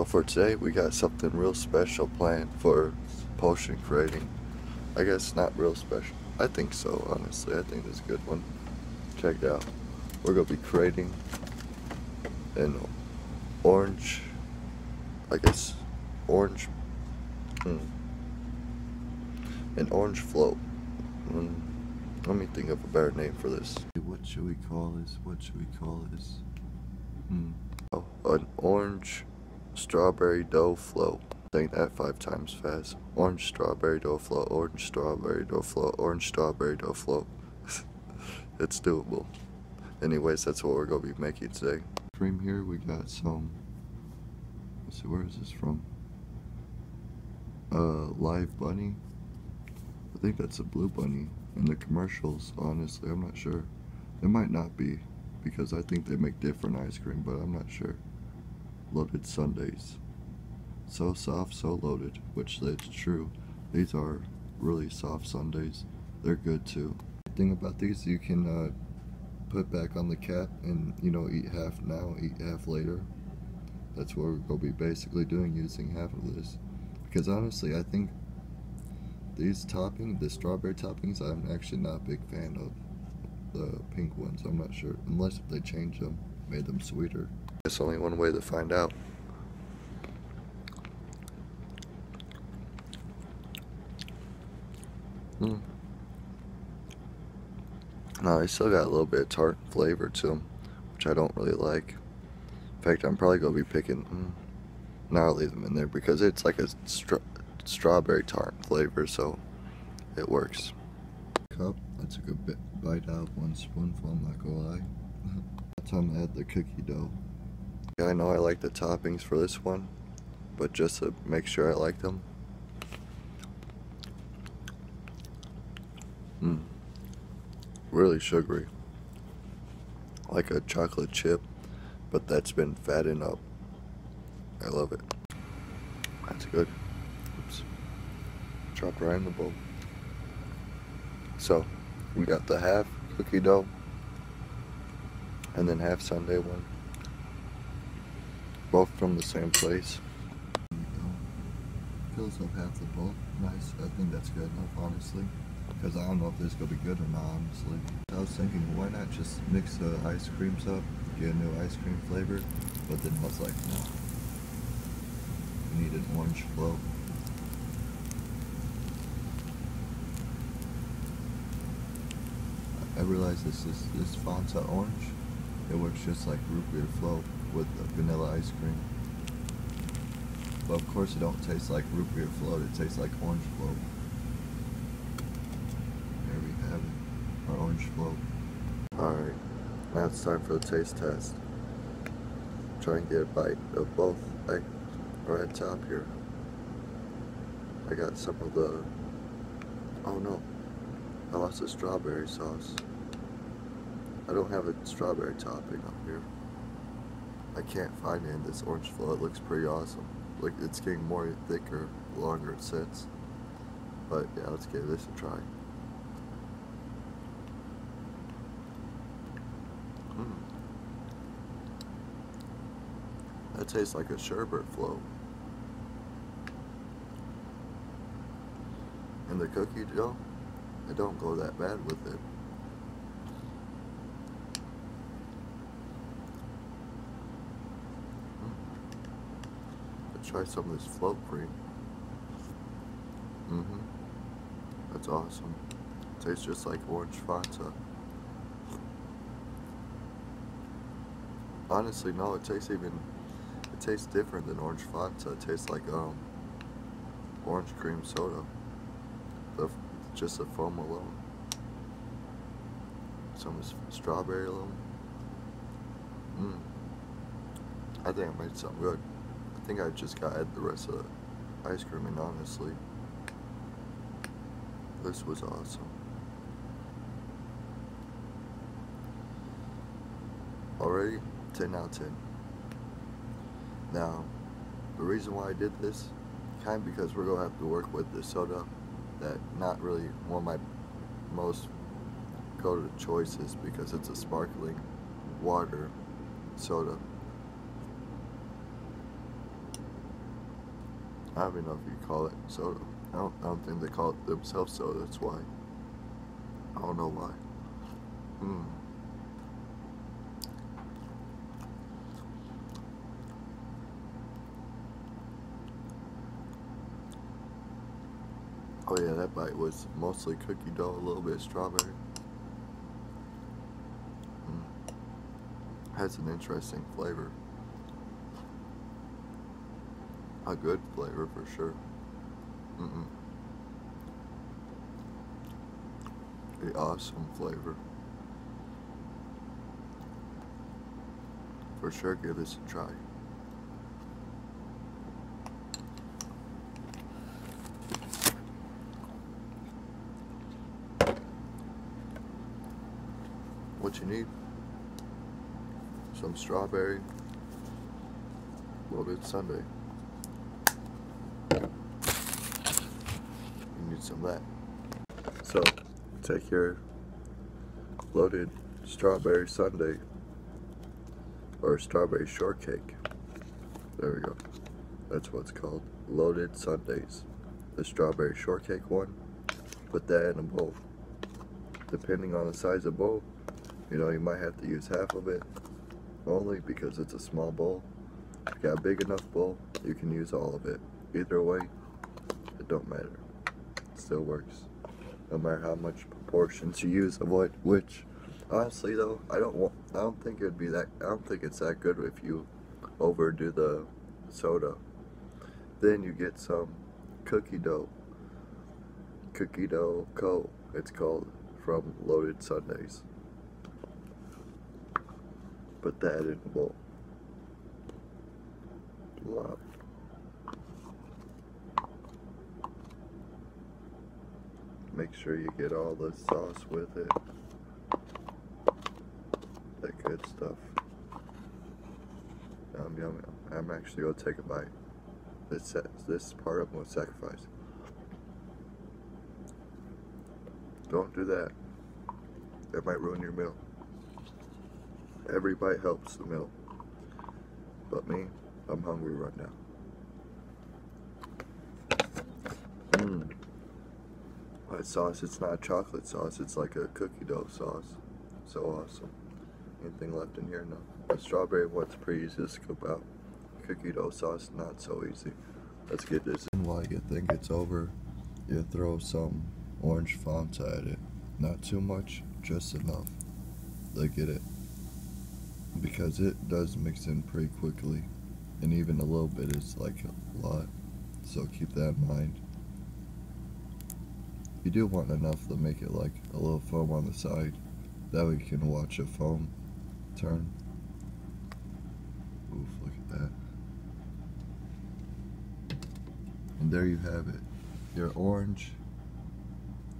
So for today, we got something real special planned for potion creating. I guess not real special. I think so, honestly. I think it's a good one. Check it out. We're gonna be creating an orange, I guess, orange, hmm, an orange float. Mm, let me think of a better name for this. What should we call this? What should we call this? Hmm. Oh, an orange strawberry dough float. Saying that five times fast. Orange strawberry dough float. Orange strawberry dough float. Orange strawberry dough float. it's doable. Anyways, that's what we're gonna be making today. Cream here, we got some. Let's see, where is this from? Uh, live bunny. I think that's a blue bunny. In the commercials, honestly, I'm not sure. It might not be because I think they make different ice cream, but I'm not sure. Loaded Sundaes. so soft, so loaded, which is true. These are really soft sundaes. They're good too. The thing about these, you can uh, put back on the cap and you know eat half now, eat half later. That's what we're gonna be basically doing using half of this. Because honestly, I think these toppings, the strawberry toppings, I'm actually not a big fan of the pink ones. I'm not sure, unless they change them, made them sweeter. There's only one way to find out. Mm. No, they still got a little bit of tart flavor to them, which I don't really like. In fact, I'm probably going to be picking... Mm, no, I'll leave them in there because it's like a stra strawberry tart flavor, so it works. Cup, took a bit bite out of one spoonful, I'm not gonna lie. that time I had the cookie dough. I know I like the toppings for this one, but just to make sure I like them, Mm. Really sugary. Like a chocolate chip, but that's been fattened up. I love it. That's good. Oops. Drop right in the bowl. So, we got the half cookie dough, and then half sundae one. Both from the same place. Fills up half the bowl. Nice. I think that's good enough, honestly because I don't know if this is going to be good or not, honestly. I was thinking, why not just mix the ice creams up, get a new ice cream flavor, but then I was like, no. We need an orange float. I realize this is this Fanta orange. It works just like root beer float with the vanilla ice cream. But of course it don't taste like root beer float, it tastes like orange float. There we have it, our orange float. Alright, now it's time for the taste test. Try and get a bite of both like right top here. I got some of the oh no. I lost the strawberry sauce. I don't have a strawberry topping up here. I can't find it in this orange flow. It looks pretty awesome. Like it's getting more thicker, longer it sits. But yeah, let's give this a try. Hmm. That tastes like a sherbet float. And the cookie dough, it don't go that bad with it. Mm. Let's try some of this float cream. Mm-hmm. That's awesome. Tastes just like orange Fanta. Honestly, no, it tastes even it tastes different than orange Fanta. It tastes like um, orange cream soda. The, just the foam alone. Some strawberry alone. Mmm. I think I made something good. I think I just got the rest of the ice cream in, honestly. This was awesome. Already, 10 out of 10. Now, the reason why I did this, kind of because we're to have to work with the soda that not really one of my most go-to choices because it's a sparkling water soda. I don't even know if you call it soda. I don't, I don't think they call it themselves soda, that's why. I don't know why. Hmm. Oh yeah, that bite was mostly cookie dough, a little bit of strawberry. Mm. Has an interesting flavor. A good flavor for sure. Mm -mm. A awesome flavor. For sure, give this a try. what you need. Some strawberry loaded sundae. You need some of that. So take your loaded strawberry sundae or strawberry shortcake. There we go. That's what it's called. Loaded sundaes. The strawberry shortcake one. Put that in a bowl. Depending on the size of bowl, you know, you might have to use half of it only because it's a small bowl. If you got a big enough bowl, you can use all of it. Either way, it don't matter. It still works. No matter how much proportions you use of what which. Honestly though, I don't want I don't think it'd be that I don't think it's that good if you overdo the soda. Then you get some cookie dough. Cookie dough co it's called from Loaded Sundaes. put that in the bowl. Wow. Make sure you get all the sauce with it. That good stuff. Yum, yum, yum. I'm actually going to take a bite. This, this part going to sacrifice. Don't do that. That might ruin your meal. Every bite helps the meal. But me, I'm hungry right now. Mmm. Sauce, it's not chocolate sauce, it's like a cookie dough sauce. So awesome. Anything left in here? No. The strawberry one's pretty easy to scoop out. Cookie dough sauce, not so easy. Let's get this. And while you think it's over, you throw some orange Fanta at it. Not too much, just enough. They get it because it does mix in pretty quickly and even a little bit is like a lot so keep that in mind you do want enough to make it like a little foam on the side that way you can watch a foam turn oof look at that and there you have it your orange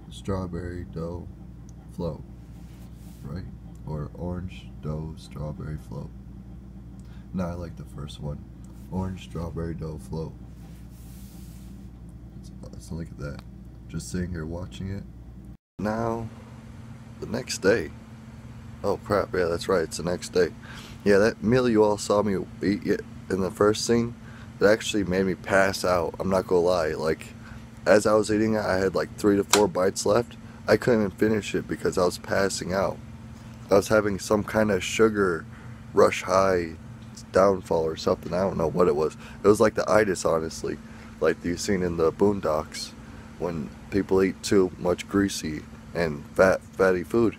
strawberry dough float right or orange dough strawberry float. No, I like the first one. Orange strawberry dough float. Let's look at that. Just sitting here watching it. Now, the next day. Oh crap, yeah, that's right, it's the next day. Yeah, that meal you all saw me eat in the first scene, it actually made me pass out. I'm not gonna lie. Like, as I was eating it, I had like three to four bites left. I couldn't even finish it because I was passing out. I was having some kind of sugar rush high downfall or something. I don't know what it was. It was like the itis, honestly, like you've seen in the Boondocks when people eat too much greasy and fat, fatty food.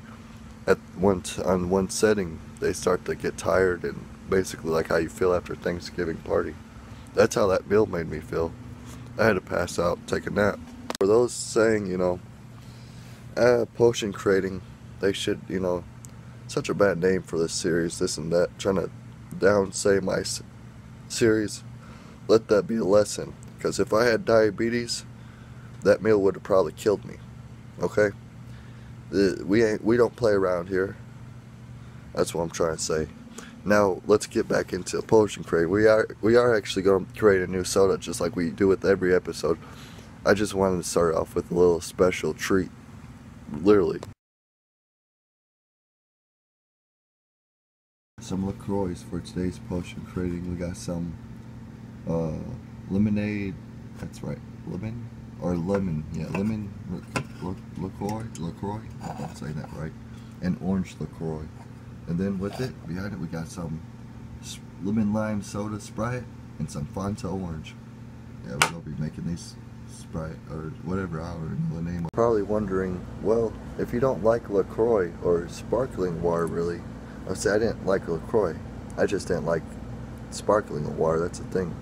At one on one setting, they start to get tired and basically like how you feel after Thanksgiving party. That's how that meal made me feel. I had to pass out, take a nap. For those saying, you know, uh, potion creating, they should, you know, such a bad name for this series, this and that, trying to downsay my series. Let that be a lesson. Because if I had diabetes, that meal would have probably killed me. Okay? We ain't we don't play around here. That's what I'm trying to say. Now let's get back into potion crate. We are we are actually going to create a new soda just like we do with every episode. I just wanted to start off with a little special treat. Literally. some LaCroix for today's potion creating. We got some uh, lemonade That's right. Lemon or lemon, yeah, lemon LaCroix, LaCroix, I'm saying that right, and orange LaCroix. And then with it, behind it, we got some lemon lime soda Sprite and some Fanta orange. Yeah, we're gonna be making these Sprite or whatever I don't know the name. Probably wondering, well, if you don't like LaCroix or sparkling water really, I say I didn't like LaCroix. I just didn't like sparkling water, that's the thing.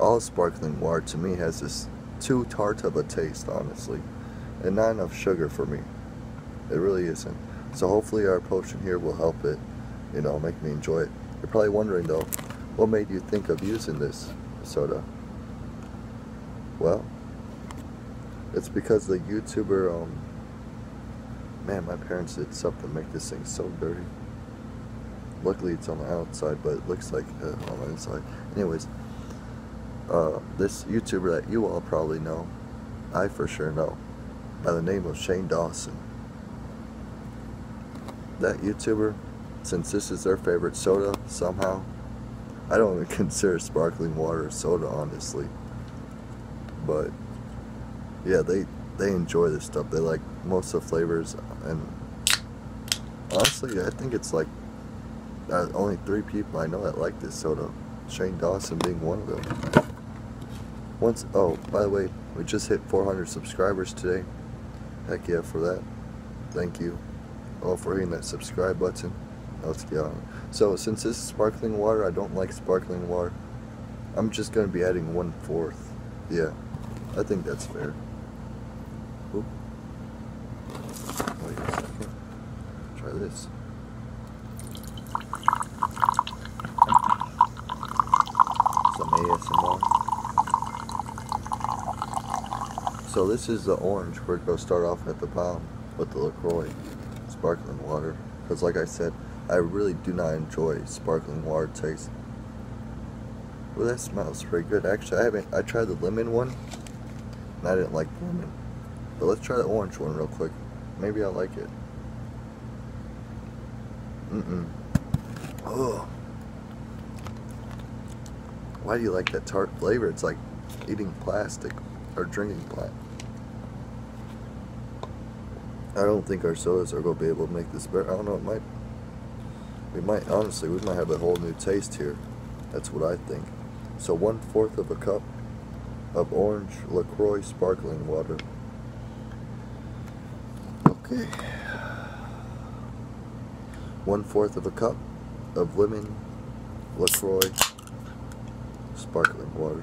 All sparkling water to me has this too tart of a taste, honestly, and not enough sugar for me. It really isn't. So hopefully our potion here will help it, you know, make me enjoy it. You're probably wondering though, what made you think of using this soda? Well, it's because the YouTuber, um, man, my parents did something to make this thing so dirty. Luckily it's on the outside, but it looks like uh, on the inside. Anyways, uh, this YouTuber that you all probably know, I for sure know, by the name of Shane Dawson. That YouTuber, since this is their favorite soda, somehow, I don't even consider sparkling water soda, honestly. But, yeah, they, they enjoy this stuff. They like most of the flavors, and honestly, I think it's like uh, only three people I know that like this soda. Shane Dawson being one of them. Once, oh, by the way, we just hit 400 subscribers today. Heck yeah for that. Thank you all for hitting that subscribe button. Let's get on. So since this is sparkling water, I don't like sparkling water. I'm just going to be adding one fourth. Yeah, I think that's fair. Oop. Wait a second. Try this. Some ASMR. So this is the orange. We're going to start off at the bottom with the LaCroix sparkling water. Because like I said, I really do not enjoy sparkling water taste. Well, that smells pretty good. Actually, I haven't. I tried the lemon one, and I didn't like the lemon. But let's try the orange one real quick. Maybe I like it. Mm-mm. Oh. Why do you like that tart flavor? It's like eating plastic or drinking plastic. I don't think our sodas are going to be able to make this better. I don't know, it might, we might, honestly, we might have a whole new taste here. That's what I think. So one fourth of a cup of orange LaCroix sparkling water. Okay. One fourth of a cup of lemon LaCroix sparkling water.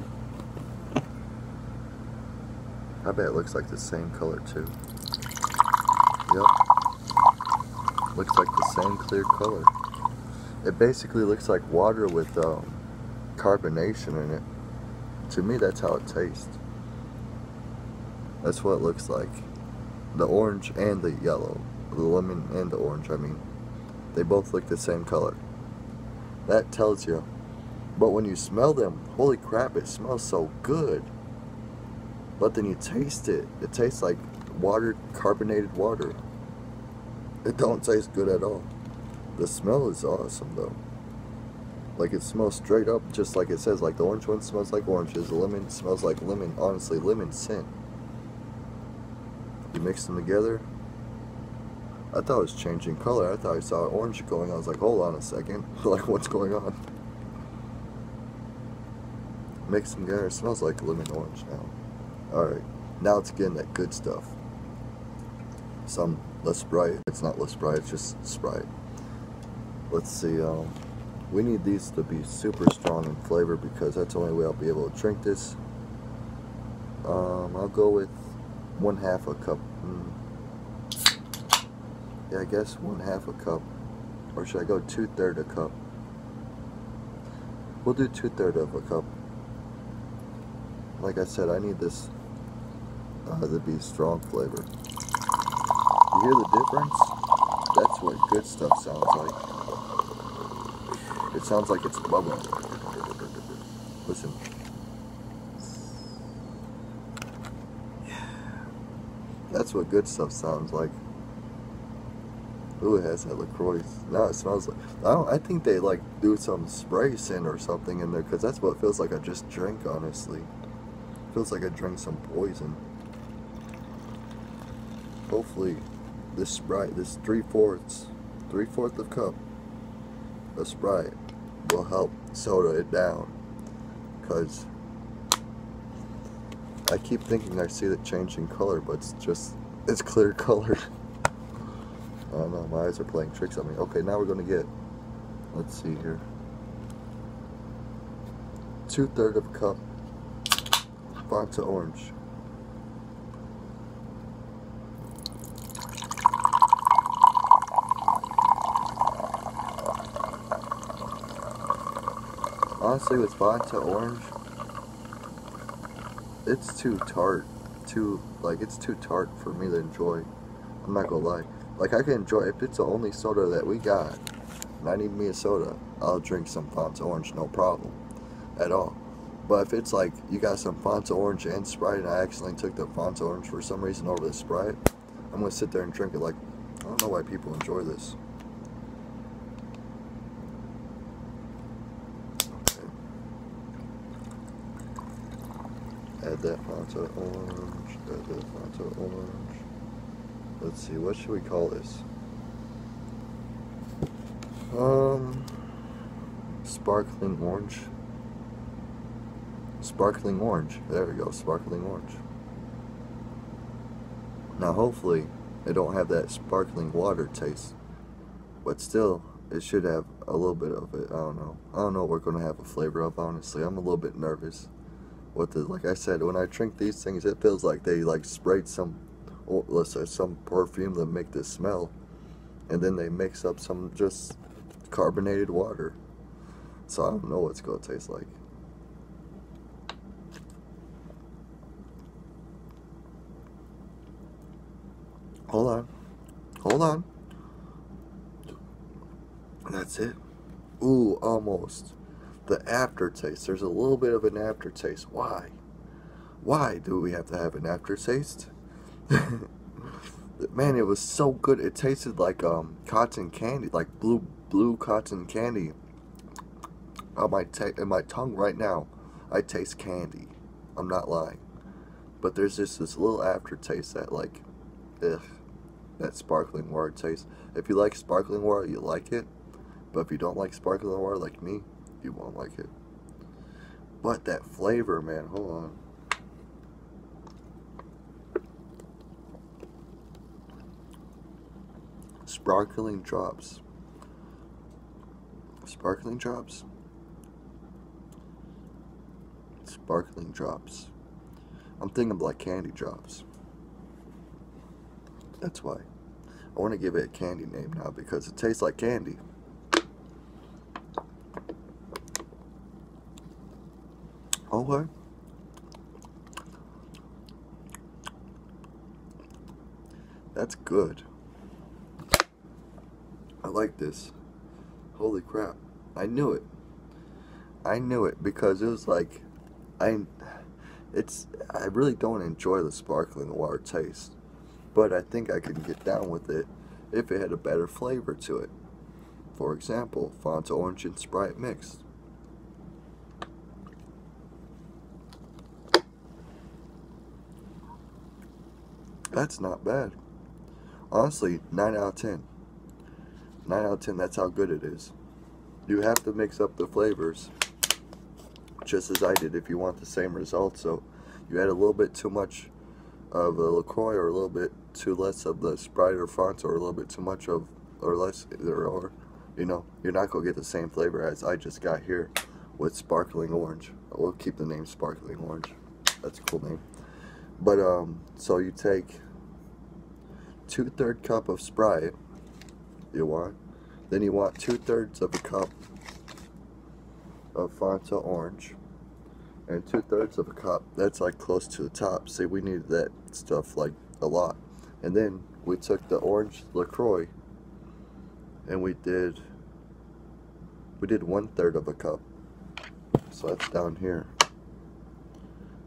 I bet it looks like the same color too. Yep. Looks like the same clear color. It basically looks like water with um, carbonation in it. To me, that's how it tastes. That's what it looks like. The orange and the yellow. The lemon and the orange, I mean. They both look the same color. That tells you. But when you smell them, holy crap, it smells so good. But then you taste it. It tastes like water, carbonated water. It don't taste good at all. The smell is awesome though. Like it smells straight up just like it says. Like the orange one smells like oranges. The lemon smells like lemon. Honestly, lemon scent. You mix them together. I thought it was changing color. I thought I saw orange going. I was like, hold on a second. like what's going on? Mix them together. It smells like lemon orange now. Alright. Now it's getting that good stuff some less Sprite. It's not less Sprite, it's just Sprite. Let's see, um, we need these to be super strong in flavor because that's the only way I'll be able to drink this. Um, I'll go with one half a cup. Mm. Yeah, I guess one half a cup. Or should I go two third a cup? We'll do two third of a cup. Like I said, I need this uh, to be strong flavor. You hear the difference? That's what good stuff sounds like. It sounds like it's bubbling. Listen. That's what good stuff sounds like. Ooh, it has that LaCroix. Now it smells like... I, don't, I think they, like, do some spray scent or something in there, because that's what feels like I just drank, honestly. Feels like I drank some poison. Hopefully, this Sprite, this three fourths, three fourths of cup of Sprite will help soda it down. Cause I keep thinking I see it changing color, but it's just it's clear color. I don't know, my eyes are playing tricks on me. Okay, now we're gonna get let's see here. Two third of a cup Fanta orange. Honestly, with Fanta orange, it's too tart. Too, like, it's too tart for me to enjoy. I'm not gonna lie. Like, I can enjoy, if it's the only soda that we got, and I need me a soda, I'll drink some Fanta orange, no problem. At all. But if it's like, you got some Fanta orange and Sprite, and I accidentally took the Fanta orange for some reason over the Sprite, I'm gonna sit there and drink it like, I don't know why people enjoy this. That Fanta orange. That Fanta orange. Let's see, what should we call this? Um, sparkling orange. Sparkling orange. There we go, sparkling orange. Now, hopefully, it don't have that sparkling water taste, but still, it should have a little bit of it. I don't know. I don't know what we're gonna have a flavor of. Honestly, I'm a little bit nervous what the like I said when I drink these things it feels like they like sprayed some or let's say some perfume that make this smell. And then they mix up some just carbonated water. So I don't know what it's gonna taste like. Hold on. Hold on. That's it. Ooh almost the aftertaste. There's a little bit of an aftertaste. Why? Why do we have to have an aftertaste? Man, it was so good. It tasted like um cotton candy, like blue blue cotton candy. On my in my tongue right now, I taste candy. I'm not lying. But there's just this little aftertaste that like, ugh, that sparkling water taste. If you like sparkling water, you like it. But if you don't like sparkling water like me, you won't like it. But that flavor, man, hold on. Sparkling drops. Sparkling drops. Sparkling drops. I'm thinking like candy drops. That's why. I want to give it a candy name now because it tastes like candy. Okay. That's good. I like this. Holy crap. I knew it. I knew it because it was like I it's I really don't enjoy the sparkling water taste. But I think I could get down with it if it had a better flavor to it. For example, Fanta Orange and Sprite mixed. That's not bad. Honestly, 9 out of 10. 9 out of 10, that's how good it is. You have to mix up the flavors, just as I did if you want the same result. So you add a little bit too much of the LaCroix or a little bit too less of the Sprite or Fanta or a little bit too much of, or less, or, or you know, you're not going to get the same flavor as I just got here with Sparkling Orange. We'll keep the name Sparkling Orange. That's a cool name. But, um, so you take two-third cup of Sprite, you want. Then you want two-thirds of a cup of Fanta Orange. And two-thirds of a cup, that's like close to the top. See, we needed that stuff like a lot. And then we took the orange LaCroix and we did, we did one-third of a cup. So that's down here.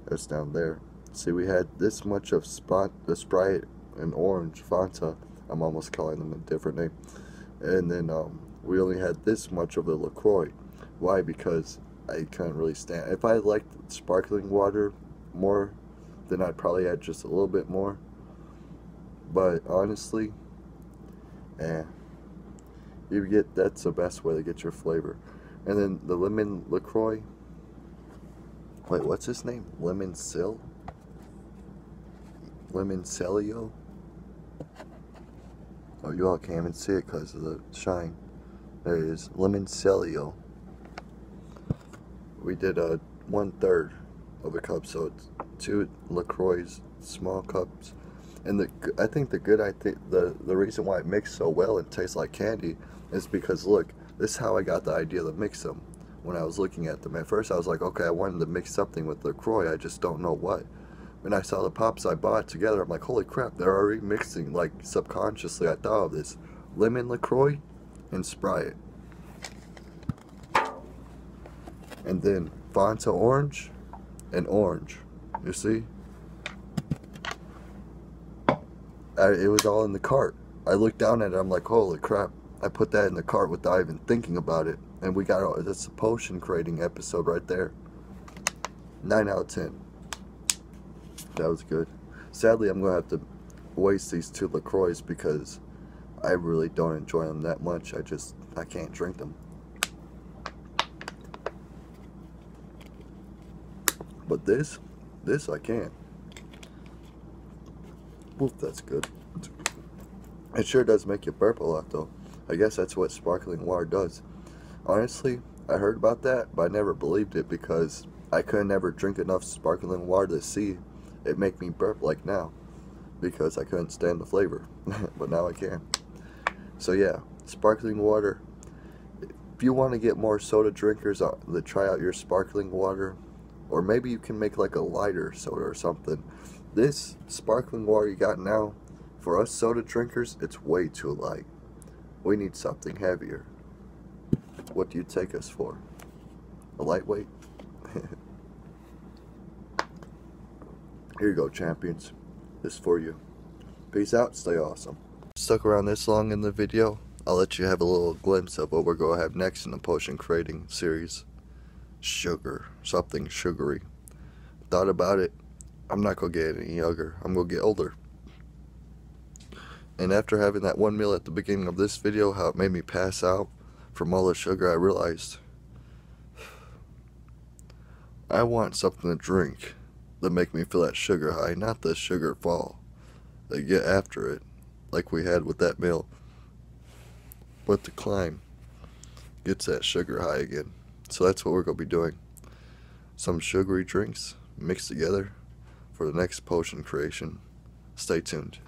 That's down there. See, we had this much of spot the Sprite and orange Fanta. I'm almost calling them a different name. And then um, we only had this much of the LaCroix. Why? Because I couldn't really stand. If I liked sparkling water more, then I'd probably add just a little bit more. But honestly, eh, you get that's the best way to get your flavor. And then the lemon LaCroix. Wait, what's his name? Lemon Sill? Lemon Celio? Oh, you all can't even see it because of the shine. There it is. Lemon Celio. We did uh, a one third of a cup, so it's two LaCroix's small cups. And the I think the good I think the the reason why it mixed so well and tastes like candy is because look, this is how I got the idea to mix them. When I was looking at them, at first I was like, okay, I wanted to mix something with LaCroix, I just don't know what. When I saw the pops I bought together, I'm like, holy crap, they're already mixing. Like subconsciously, I thought of this lemon LaCroix and Sprite, and then Fanta orange and orange. You see? I, it was all in the cart. I looked down at it. I'm like, holy crap! I put that in the cart without even thinking about it, and we got that's a potion creating episode right there. Nine out of ten. That was good. Sadly, I'm gonna have to waste these two Lacroix because I really don't enjoy them that much. I just I can't drink them. But this, this I can. Oof, that's good. It sure does make you burp a lot though. I guess that's what sparkling water does. Honestly, I heard about that, but I never believed it because I could never drink enough sparkling water to see it make me burp like now because I couldn't stand the flavor, but now I can. So yeah, sparkling water. If you want to get more soda drinkers uh, to try out your sparkling water, or maybe you can make like a lighter soda or something. This sparkling water you got now, for us soda drinkers, it's way too light. We need something heavier. What do you take us for? A lightweight? Here you go, champions. This for you. Peace out, stay awesome. Stuck around this long in the video, I'll let you have a little glimpse of what we're going to have next in the potion creating series sugar, something sugary. Thought about it, I'm not gonna get any younger, I'm gonna get older. And after having that one meal at the beginning of this video, how it made me pass out from all the sugar, I realized I want something to drink that make me feel that sugar high, not the sugar fall. They get after it, like we had with that meal. But the climb gets that sugar high again. So that's what we're going to be doing. Some sugary drinks mixed together for the next potion creation. Stay tuned.